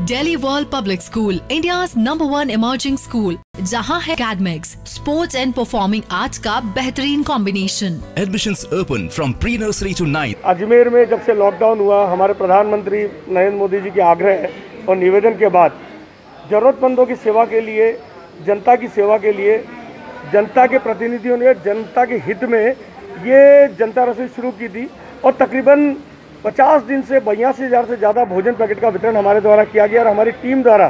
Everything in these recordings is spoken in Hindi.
Daily world public school India number one emerging school जहाँ है academics sports and performing arts का बेहतरीन combination admission open from pre nursery to nine Ajmer में जब से लॉकडाउन हुआ हमारे प्रधानमंत्री नरेंद्र मोदी जी के आग्रह और निवेदन के बाद जरूरतमंदों की सेवा के लिए जनता की सेवा के लिए जनता के प्रतिनिधियों ने जनता के हित में ये जनता रसोई शुरू की थी और तकरीबन 50 दिन से, बयासी हज़ार से ज़्यादा भोजन पैकेट का वितरण हमारे द्वारा किया गया और हमारी टीम द्वारा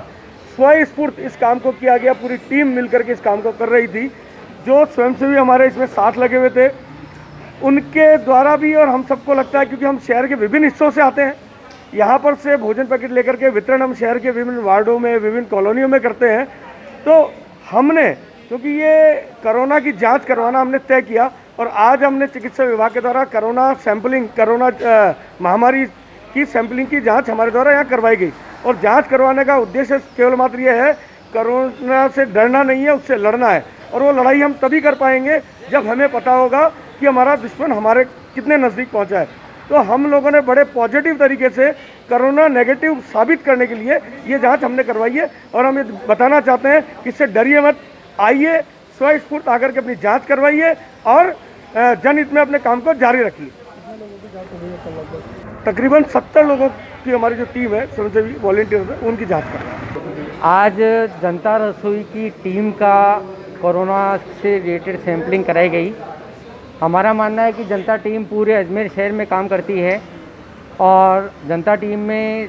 स्वस्फूर्त इस काम को किया गया। पूरी टीम मिलकर के इस काम को कर रही थी, जो स्वयंसेवी हमारे इसमें साथ लगे हुए थे। उनके द्वारा भी और हम सबको लगता है, क्योंकि हम शहर के विभिन्न हिस्सों से आते हैं। यहाँ पर से भोजन पैकेट लेकर के वितरण हम शहर के विभिन्न वार्डों में, विभिन्न कॉलोनियों में करते हैं। तो हमने, क्योंकि ये कोरोना की जाँच करवाना हमने तय किया और आज हमने चिकित्सा विभाग के द्वारा कोरोना सैंपलिंग, कोरोना महामारी की सैंपलिंग की जाँच हमारे द्वारा यहाँ करवाई गई। और जाँच करवाने का उद्देश्य केवल मात्र ये है, कोरोना से डरना नहीं है, उससे लड़ना है। और वो लड़ाई हम तभी कर पाएँगे जब हमें पता होगा कि हमारा दुश्मन हमारे कितने नज़दीक पहुँचा है। तो हम लोगों ने बड़े पॉजिटिव तरीके से कोरोना नेगेटिव साबित करने के लिए ये जाँच हमने करवाई है। और हम ये बताना चाहते हैं कि इससे डरिए मत, आइए स्वस्फूर्त आकर के अपनी जाँच करवाइए और जनहित में अपने काम को जारी रखिए। तकरीबन सत्तर लोगों की हमारी जो टीम है, स्वयंसेवी वॉलेंटियर है, उनकी जाँच कर आज जनता रसोई की टीम का कोरोना से रिलेटेड सैंपलिंग कराई गई। हमारा मानना है कि जनता टीम पूरे अजमेर शहर में काम करती है और जनता टीम में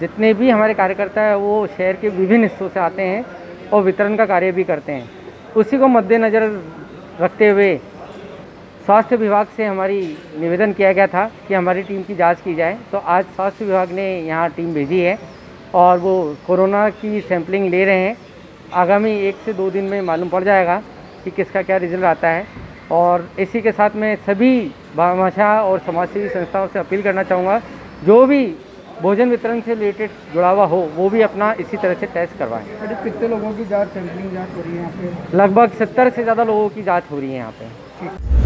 जितने भी हमारे कार्यकर्ता हैं, वो शहर के विभिन्न हिस्सों से आते हैं और वितरण का कार्य भी करते हैं। उसी को मद्देनज़र रखते हुए स्वास्थ्य विभाग से हमारी निवेदन किया गया था कि हमारी टीम की जाँच की जाए। तो आज स्वास्थ्य विभाग ने यहाँ टीम भेजी है और वो कोरोना की सैंपलिंग ले रहे हैं। आगामी एक से दो दिन में मालूम पड़ जाएगा कि किसका क्या रिज़ल्ट आता है। और इसी के साथ मैं सभी भाषा और समाजसेवी संस्थाओं से अपील करना चाहूँगा, जो भी भोजन वितरण से रिलेटेड जुड़ा हुआ हो वो भी अपना इसी तरह से टेस्ट करवाएँ। कितने लोगों की जाँच सैंपलिंग जाँच हो रही है यहाँ पे? लगभग सत्तर से ज़्यादा लोगों की जाँच हो रही है यहाँ पे।